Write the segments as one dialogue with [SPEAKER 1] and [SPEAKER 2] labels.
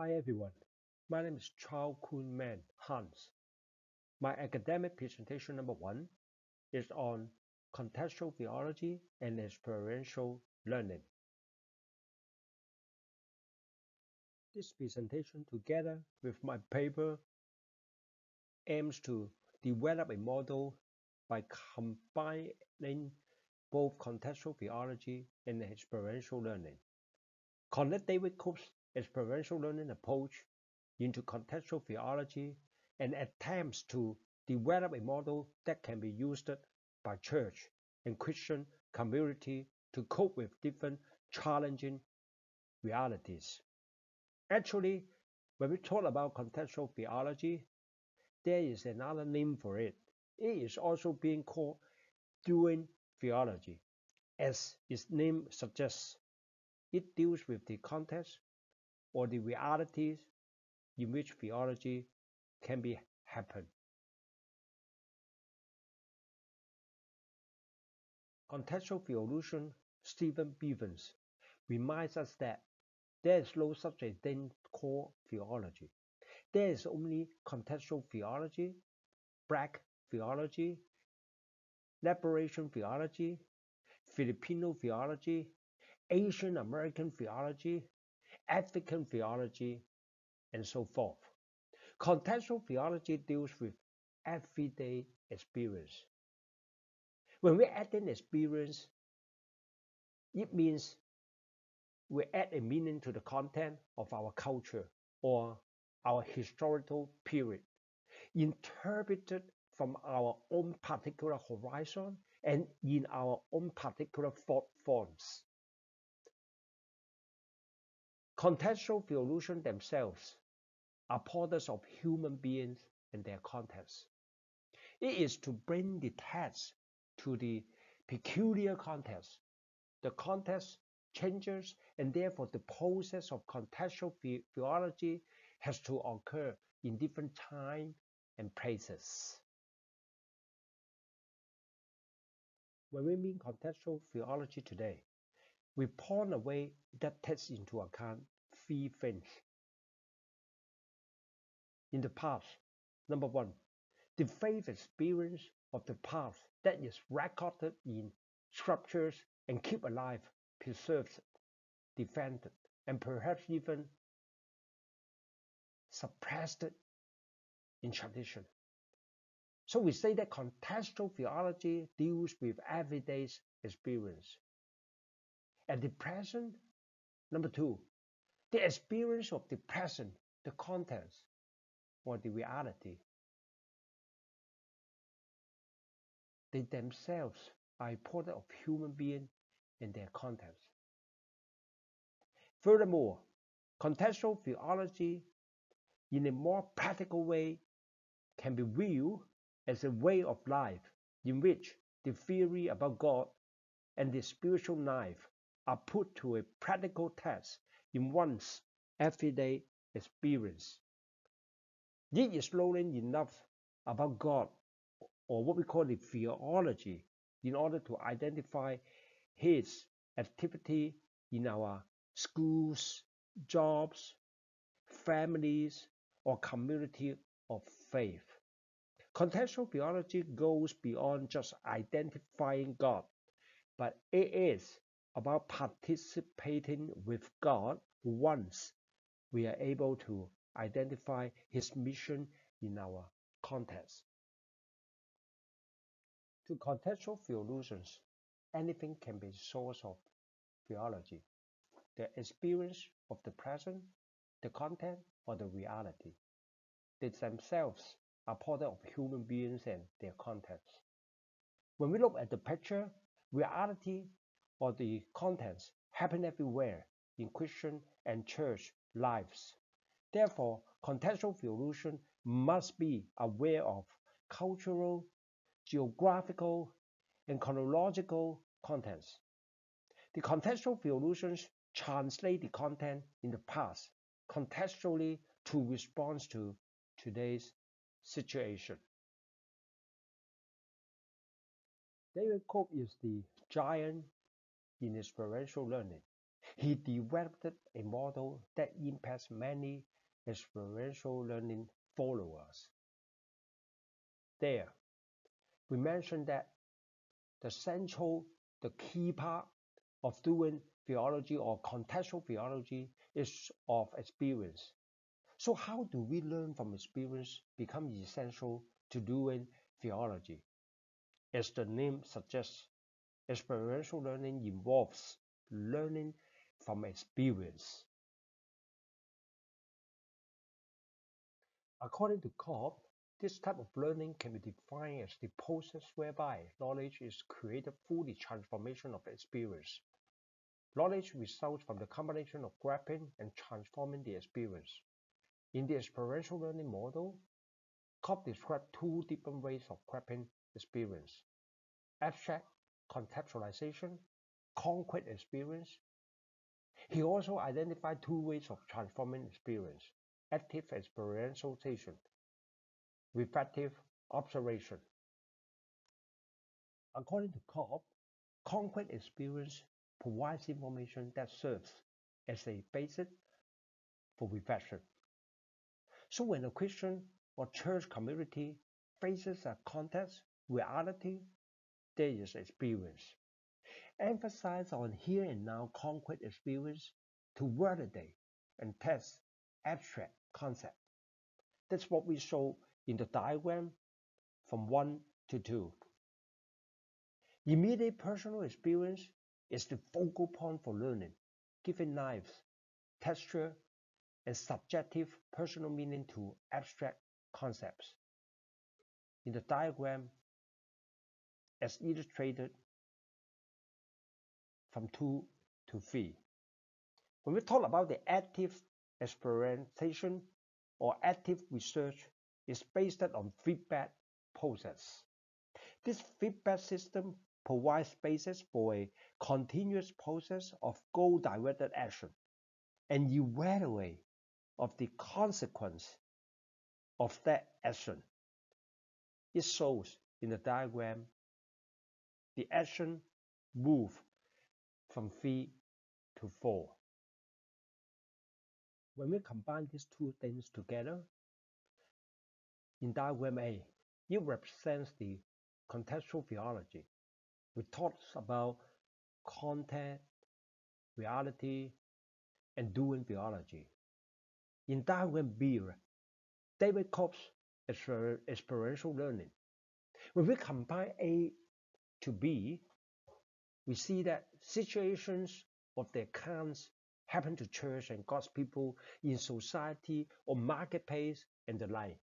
[SPEAKER 1] Hi everyone, my name is Chao Kun Man Hans. My academic presentation number one is on contextual theology and experiential learning. This presentation together with my paper aims to develop a model by combining both contextual theology and experiential learning. Connect David Kolb's experiential learning approach into contextual theology and attempts to develop a model that can be used by church and Christian community to cope with different challenging realities. Actually, when we talk about contextual theology, there is another name for it. It is also being called doing theology. As its name suggests, it deals with the context or the realities in which theology can be happen. Contextual theologian Stephen Bevans reminds us that there is no such a thing called theology. There is only contextual theology, black theology, liberation theology, Filipino theology, Asian American theology, African theology, and so forth. Contextual theology deals with everyday experience. When we add in experience, it means we add a meaning to the content of our culture or our historical period, interpreted from our own particular horizon and in our own particular thought forms. Contextual theologians themselves are products of human beings and their context. It is to bring the text to the peculiar context. The context changes, and therefore the process of contextual theology has to occur in different time and places. When we mean contextual theology today, we point a way that takes into account three things. In the past, number one, the faith experience of the past that is recorded in scriptures and keep alive, preserved, defended, and perhaps even suppressed in tradition. So we say that contextual theology deals with everyday experience. The present, number two, the experience of present, the contents, or the reality. They themselves are a product of human being and their contents. Furthermore, contextual theology in a more practical way can be viewed as a way of life in which the theory about God and the spiritual life are put to a practical test in one's everyday experience. It is learning enough about God or what we call the theology in order to identify his activity in our schools, jobs, families, or community of faith. Contextual theology goes beyond just identifying God, but it is about participating with God once we are able to identify his mission in our context. To contextual theologians, anything can be source of theology. The experience of the present, the content, or the reality. They themselves are product of human beings and their context. When we look at the picture, reality or the contents happen everywhere in Christian and church lives. Therefore, contextual theologian must be aware of cultural, geographical, and chronological contents. The contextual theologians translate the content in the past contextually to respond to today's situation. David Kolb is the giant in experiential learning. He developed a model that impacts many experiential learning followers. There, we mentioned that the central, the key part of doing theology or contextual theology is of experience. So how do we learn from experience become essential to doing theology? As the name suggests, experiential learning involves learning from experience. According to Kolb, this type of learning can be defined as the process whereby knowledge is created through the transformation of experience. Knowledge results from the combination of grabbing and transforming the experience. In the experiential learning model, Kolb described two different ways of grabbing experience. Abstract conceptualization, concrete experience. He also identified two ways of transforming experience, active experimentation, reflective observation. According to Kolb, concrete experience provides information that serves as a basis for reflection. So when a Christian or church community faces a context, reality, is experience. Emphasize on here and now concrete experience to validate and test abstract concept. That's what we show in the diagram from 1 to 2. Immediate personal experience is the focal point for learning, giving life, texture, and subjective personal meaning to abstract concepts. In the diagram, as illustrated from 2 to 3. When we talk about the active experimentation or active research it's based on feedback process. This feedback system provides basis for a continuous process of goal-directed action and evaluate of the consequence of that action. It shows in the diagram the action move from 3 to 4. When we combine these two things together, in diagram A, it represents the contextual theology. We talked about content, reality, and doing theology. In diagram B, David Kolb's experiential learning. When we combine A to be, we see that situations of their kinds happen to church and God's people in society or marketplace and the like.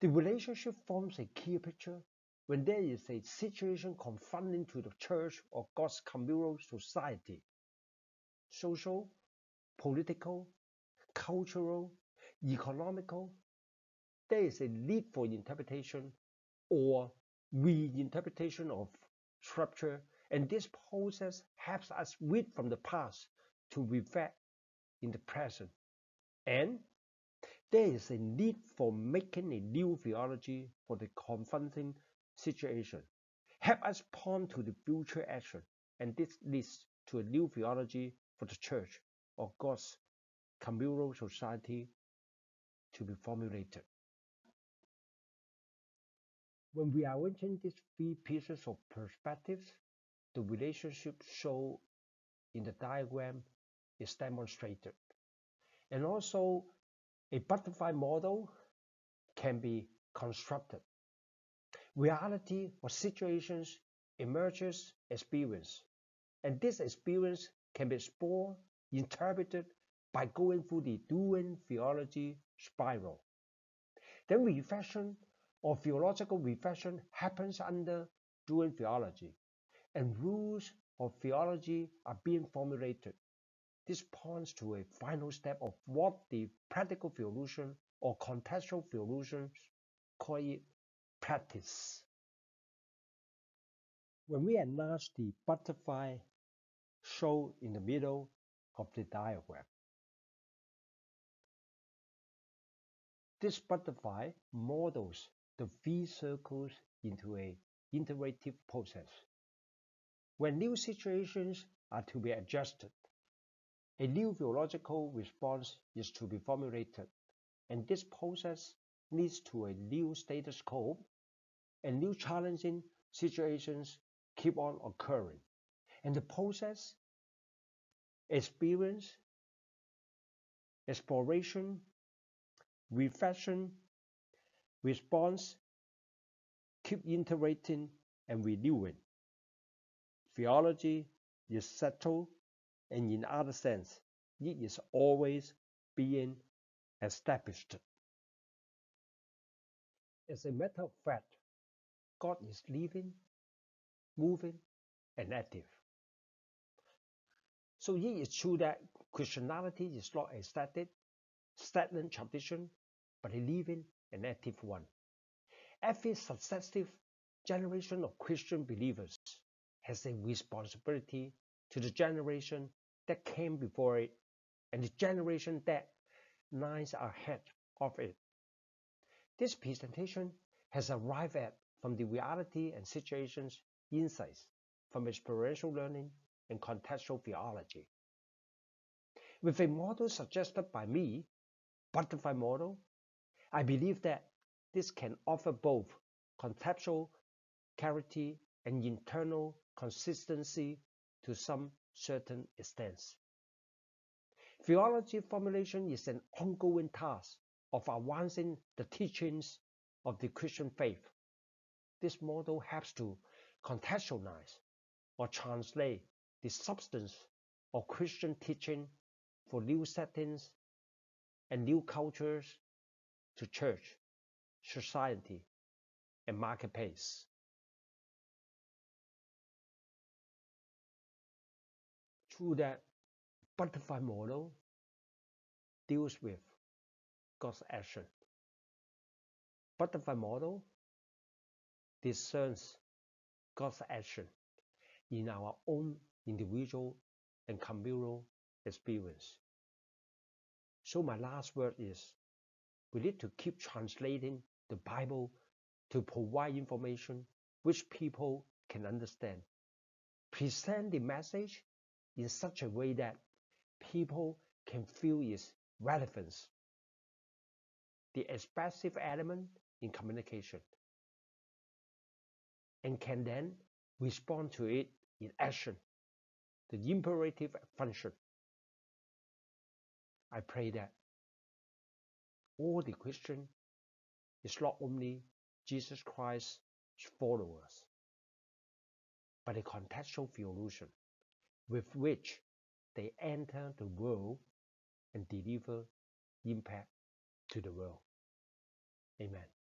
[SPEAKER 1] The relationship forms a key picture when there is a situation confronting to the church or God's communal society. Social, political, cultural, economical, there is a need for interpretation or reinterpretation of scripture, and this process helps us read from the past to reflect in the present. And there is a need for making a new theology for the confronting situation. Help us point to the future action, and this leads to a new theology for the church or God's communal society to be formulated. When we are arranging these three pieces of perspectives, the relationship shown in the diagram is demonstrated. And also, a butterfly model can be constructed. Reality or situations emerges experience, and this experience can be explored, interpreted by going through the doing theology spiral. Then reflection or theological reflection happens under doing theology, and rules of theology are being formulated. This points to a final step of what the practical theologian or contextual theologians call it practice. When we enlarge the butterfly shown in the middle of the diagram, this butterfly models the V circles into a iterative process. When new situations are to be adjusted, A new biological response is to be formulated, and this process leads to a new status quo, and new challenging situations keep on occurring. And the process, experience, exploration, reflection, response keep iterating and renewing. Theology is settled, and in other sense, it is always being established. As a matter of fact, God is living, moving, and active. So it is true that Christianity is not a static, stagnant tradition, but a living and active one. Every successive generation of Christian believers has a responsibility to the generation that came before it and the generation that lies ahead of it. This presentation has arrived at from the reality and situations insights from experiential learning and contextual theology. With a model suggested by me, butterfly model, I believe that this can offer both conceptual clarity and internal consistency to some certain extent. Theology formulation is an ongoing task of advancing the teachings of the Christian faith. This model helps to contextualize or translate the substance of Christian teaching for new settings and new cultures to church, society, and marketplace. Through that butterfly model deals with God's action. Butterfly model discerns God's action in our own individual and communal experience. So my last word is we need to keep translating the Bible to provide information which people can understand. Present the message in such a way that people can feel its relevance. The expressive element in communication and can then respond to it in action, the imperative function. I pray that all the Christian is not only Jesus Christ's followers, but a contextual theologian with which they enter the world and deliver impact to the world. Amen.